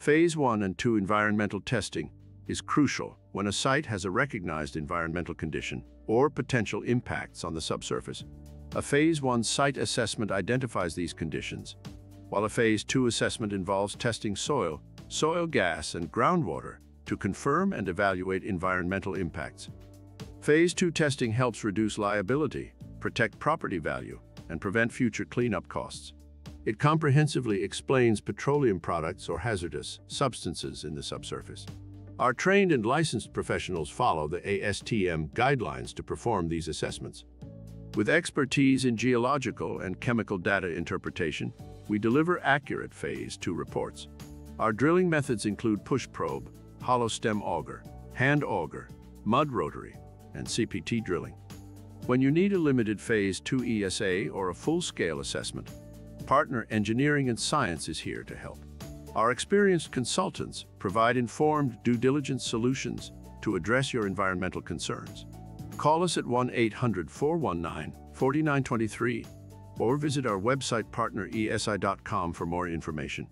Phase 1 and 2 environmental testing is crucial when a site has a recognized environmental condition or potential impacts on the subsurface. A Phase 1 site assessment identifies these conditions, while a Phase 2 assessment involves testing soil, soil gas, and groundwater to confirm and evaluate environmental impacts. Phase 2 testing helps reduce liability, protect property value, and prevent future cleanup costs. It comprehensively explains petroleum products or hazardous substances in the subsurface. Our trained and licensed professionals follow the ASTM guidelines to perform these assessments. With expertise in geological and chemical data interpretation, we deliver accurate Phase 2 reports. Our drilling methods include push probe, hollow stem auger, hand auger, mud rotary, and CPT drilling. When you need a limited Phase 2 ESA or a full-scale assessment, Partner Engineering and Science is here to help. Our experienced consultants provide informed due diligence solutions to address your environmental concerns. Call us at 1-800-419-4923 or visit our website partneresi.com for more information.